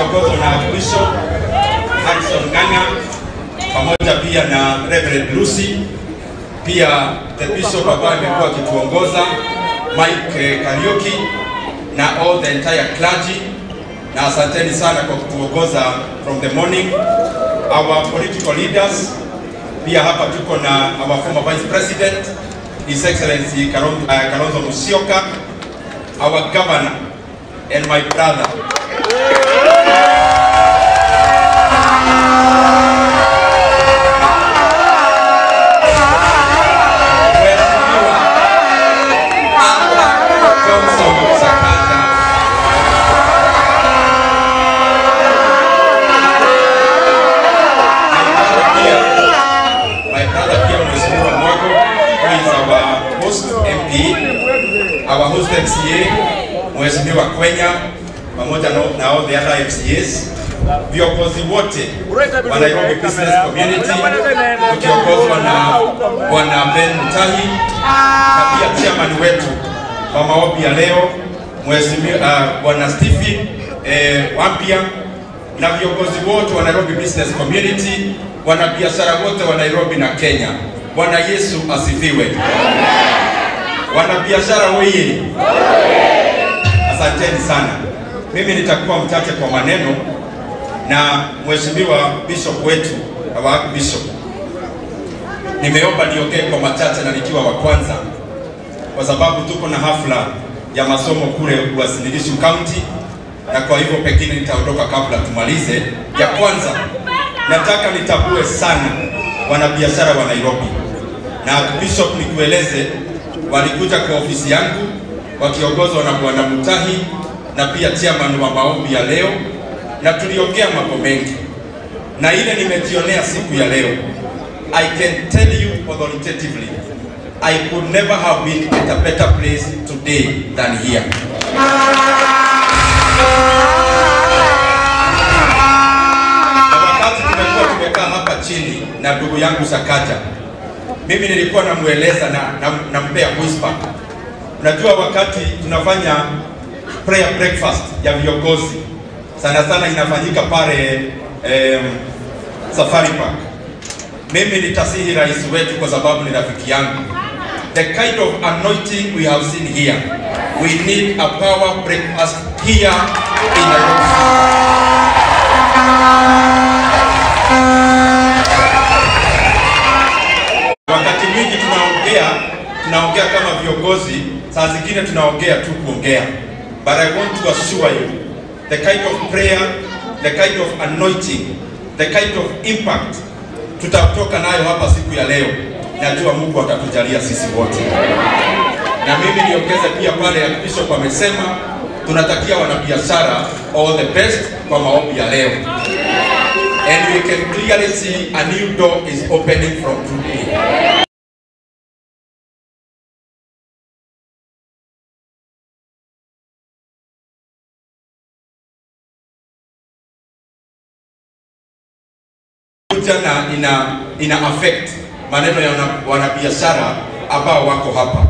wakiongozwa na Bishop Harrison Ng'ang'a pamoja pia na Reverend Lucy, pia the bishop ambaye amekuwa akituongoza Mike karioki na all the entire clergy, na asanteni sana kwa kutuongoza from the morning. Our political leaders pia hapa tuko na our former vice president His Excellency uh, Kalonzo Musyoka, our governor and my brother all the other MCAs, viongozi wote wa Nairobi Business Community tukiongozwa na Bwana Ben Mutahi na pia chairman wetu kwa maombi ya leo Mheshimiwa uh, Bwana Stephen eh, Wampia na viongozi wote wa Nairobi Business Community, wanabiashara wote wa Nairobi na Kenya. Bwana Yesu asifiwe. Wanabiashara woye, asanteni sana. Mimi nitakuwa mchache kwa maneno na mheshimiwa bishop wetu wa bishop, nimeomba niongee kwa machache na nikiwa wa kwanza, kwa sababu tuko na hafla ya masomo kule Uasin Gishu County, na kwa hivyo pengine nitaondoka kabla tumalize. Ya kwanza, nataka nitambue sana wanabiashara wa Nairobi na bishop, nikueleze, walikuja kwa ofisi yangu wakiongozwa na bwana Mutahi na pia chairman wa maombi ya leo, na tuliongea mambo mengi, na ile nimejionea siku ya leo, I can tell you authoritatively I could never have been at a better place today than here. Na chini na ndugu yangu Sakaja, mimi nilikuwa namweleza na nampea nampea whisper. Unajua, wakati tunafanya prayer breakfast ya viongozi, sana sana inafanyika pale eh, Safari Park. Mimi nitasihi rais wetu kwa sababu ni rafiki yangu. The kind of anointing we have seen here, we need a power breakfast here in Nairobi. Wakati mwingi tunaongea tunaongea kama viongozi, saa zingine tunaongea tu kuongea, but I want to assure you the kind of prayer, the kind of anointing, the kind of impact tutatoka nayo hapa siku ya leo, najua Mungu atatujalia sisi wote. Na mimi niongeze pia pale Bishop amesema tunatakia wanabiashara all the best kwa maombi ya leo. And we can clearly see a new door is opening from today. Kuja na ina, ina affect maneno ya wanabiashara ambao wako hapa,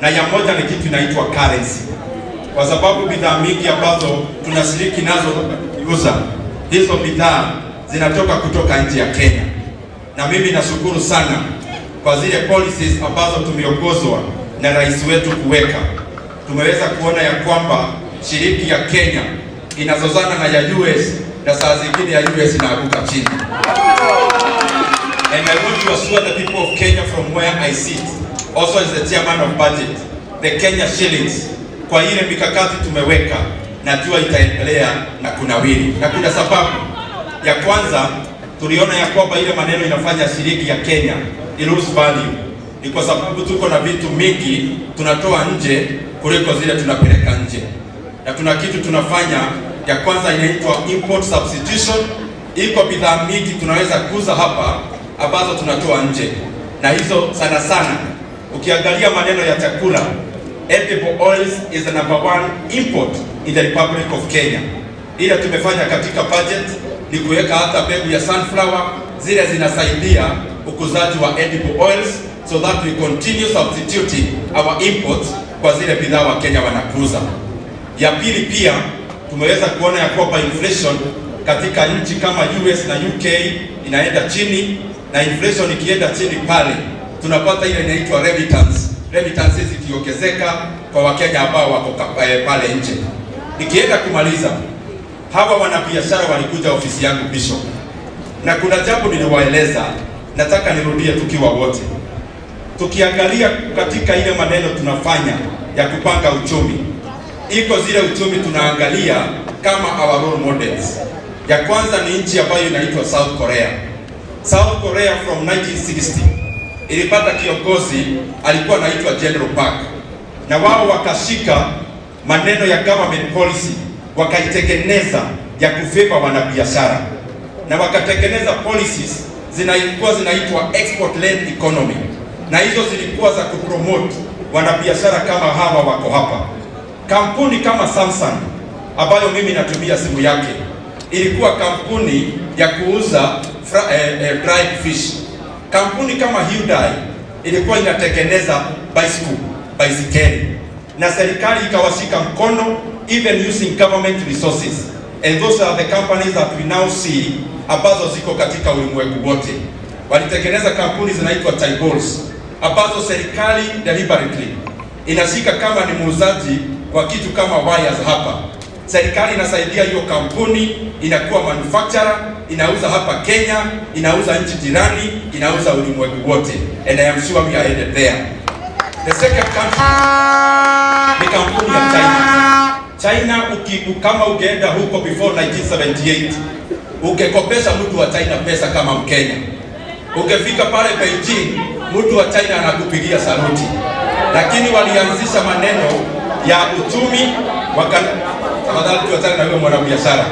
na ya moja ni kitu inaitwa currency, kwa sababu bidhaa mingi ambazo tunashiriki nazo kuuza hizo bidhaa zinatoka kutoka nje ya Kenya, na mimi nashukuru sana kwa zile policies ambazo tumeongozwa na rais wetu kuweka. Tumeweza kuona ya kwamba shiriki ya Kenya inazozana na ya US na saa zingine ya US inaanguka chini. And I want to assure the people of Kenya from where I sit, also as the chairman of budget, the Kenya shillings, kwa ile mikakati tumeweka, najua itaendelea na kunawiri, na kuna sababu. Ya kwanza, tuliona ya kwamba ile maneno inafanya shilingi ya Kenya i lose value, ni kwa sababu tuko na vitu mingi tunatoa nje kuliko zile tunapeleka nje, na tuna kitu tunafanya. Ya kwanza inaitwa import substitution. Iko bidhaa mingi tunaweza kuuza hapa ambazo tunatoa nje, na hizo sana sana, ukiangalia maneno ya chakula, edible oils is the number one import in the Republic of Kenya. Ile tumefanya katika budget ni kuweka hata mbegu ya sunflower, zile zinasaidia ukuzaji wa edible oils so that we continue substituting our imports kwa zile bidhaa wa Kenya wanakuza. Ya pili pia tumeweza kuona ya kwamba inflation katika nchi kama US na UK inaenda chini, na inflation ikienda chini pale tunapata ile inaitwa remittance, remittances zikiongezeka kwa Wakenya ambao wako eh, pale nje. Nikienda kumaliza, hawa wanabiashara walikuja ofisi yangu bisho, na kuna jambo niliwaeleza, nataka nirudie tukiwa wote tukiangalia katika ile maneno tunafanya ya kupanga uchumi, iko zile uchumi tunaangalia kama our role models. Ya kwanza ni nchi ambayo inaitwa South Korea. South Korea from 1960 ilipata kiongozi alikuwa anaitwa General Park, na wao wakashika maneno ya government policy wakaitengeneza ya kufeva wanabiashara. Na wakatengeneza policies zinaikuwa zinaitwa export led economy, na hizo zilikuwa za kupromote wanabiashara kama hawa wako hapa. Kampuni kama Samsung ambayo mimi natumia simu yake ilikuwa kampuni ya kuuza eh, eh, fish. Kampuni kama Hyundai ilikuwa inatengeneza bicycle, baisikeli na serikali ikawashika mkono even using government resources and those are the companies that we now see ambazo ziko katika ulimwengu wote. Walitengeneza kampuni zinaitwa Taibols ambazo serikali deliberately inashika kama ni muuzaji kwa kitu kama wires hapa. Serikali inasaidia hiyo kampuni, inakuwa manufacturer, inauza hapa Kenya, inauza nchi jirani, inauza ulimwengu wote, and I am sure we are headed there. The second country ni kampuni ya China. China uki, kama ukienda huko before 1978 ukekopesha mtu wa China pesa kama Mkenya, ukefika pale Beijing mtu wa China anakupigia saluti, lakini walianzisha maneno ya uchumi waka, tafadhali tuachane na yule mwanabiashara,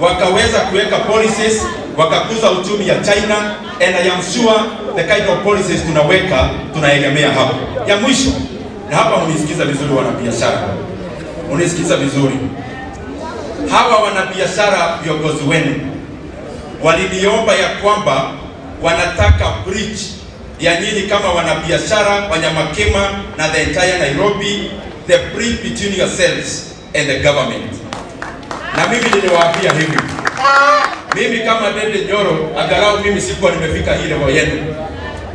wakaweza kuweka policies wakakuza uchumi ya China and I am sure the kind of policies tunaweka tunaegemea hapo. Ya mwisho, na hapa mnisikiza vizuri wanabiashara, unisikiza vizuri. Hawa wanabiashara viongozi wenu waliniomba ya kwamba wanataka bridge ya nyinyi kama wanabiashara Wanyamakema na the entire Nairobi, the bridge between yourselves and the government. Na mimi niliwaambia hivi, mimi kama Dede Nyoro, angalau mimi sikuwa nimefika hii level yenu.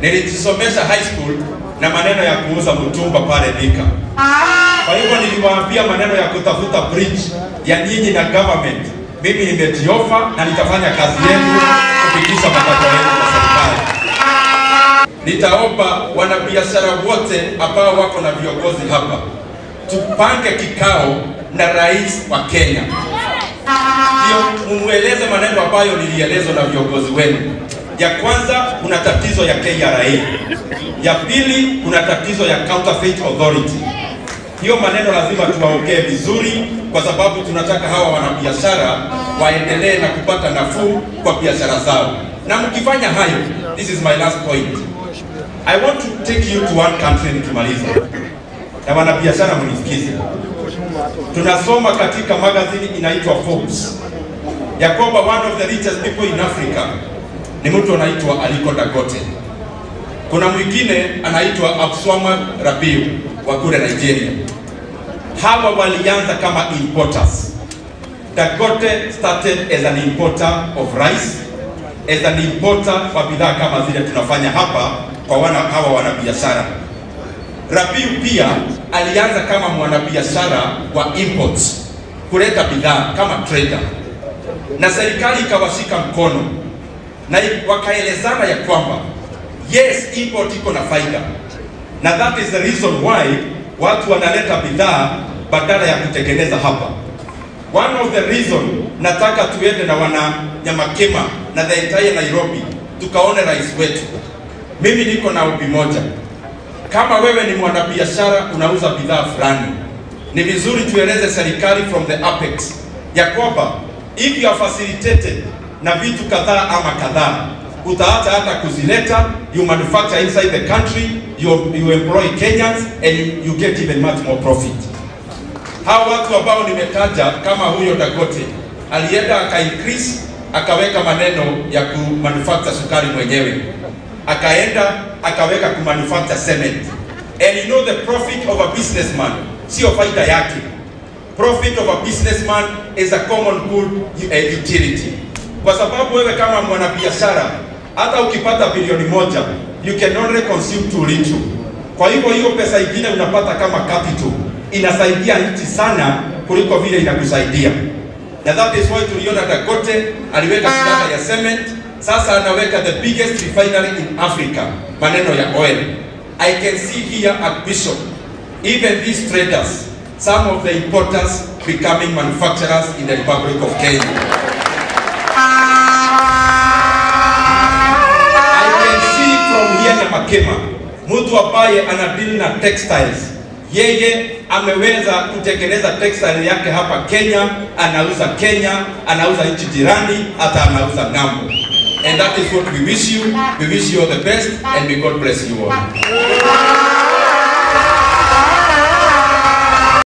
Nilijisomesha high school na maneno ya kuuza mtumba pale Thika. Kwa hivyo niliwaambia maneno ya kutafuta bridge ya nyinyi na government. Mimi nimejiofa na nitafanya kazi yenu kufikisha matakwa yenu kwa serikali. Nitaomba wanabiashara wote ambao wako na viongozi hapa tupange kikao na rais wa Kenya, ndio mueleze maneno ambayo nilielezwa na viongozi wenu. Ya kwanza, kuna tatizo ya KRA. Ya pili, kuna tatizo ya Counterfeit Authority. Hiyo maneno lazima tuwaongee vizuri, kwa sababu tunataka hawa wanabiashara waendelee na kupata nafuu kwa biashara zao, na mkifanya hayo, this is my last point. I want to take you to one country nikimaliza, na wanabiashara mnisikize. Tunasoma katika magazini inaitwa Forbes ya kwamba one of the richest people in Africa ni mtu anaitwa Aliko Dangote. Kuna mwingine anaitwa Abswama Rabiu wa kule Nigeria. Hawa walianza kama importers. Dangote started as an importer of rice, as an importer wa bidhaa kama zile tunafanya hapa kwa wana, hawa wanabiashara. Rabiu pia alianza kama mwanabiashara wa imports, kuleta bidhaa kama trader, na serikali ikawashika mkono na wakaelezana ya kwamba yes, import iko na faida, na that is the reason why watu wanaleta bidhaa badala ya kutengeneza hapa. One of the reason nataka tuende na wana Nyamakema na the entire Nairobi tukaone rais wetu. Mimi niko na ombi moja, kama wewe ni mwanabiashara unauza bidhaa fulani, ni vizuri tueleze serikali from the apex ya kwamba if you are facilitated na vitu kadhaa ama kadhaa, utaacha hata kuzileta, you manufacture inside the country, you, you employ Kenyans and you get even much more profit. Hawa watu ambao nimetaja kama huyo Dangote alienda aka increase akaweka maneno ya kumanufacture sukari mwenyewe, akaenda akaweka kumanufacture cement. And you know the profit of a businessman sio faida yake. profit of a businessman is a common good utility, kwa sababu wewe kama mwanabiashara hata ukipata bilioni moja you can only consume too little. Kwa hivyo hiyo pesa ingine unapata kama capital inasaidia nchi sana kuliko vile inakusaidia, na that is why tuliona Dangote aliweka kiwanda ya cement, sasa anaweka the biggest refinery in Africa, maneno ya oil. I can see here at Bishop, even these traders, some of the importers becoming manufacturers in the Republic of Kenya. I can see from here Nyamakema, mtu ambaye ana deal na textiles, yeye ameweza kutengeneza textile yake hapa Kenya, anauza Kenya, anauza nchi jirani, hata anauza ng'ambo. And that is what we wish you. We wish you all the best and may God bless you all.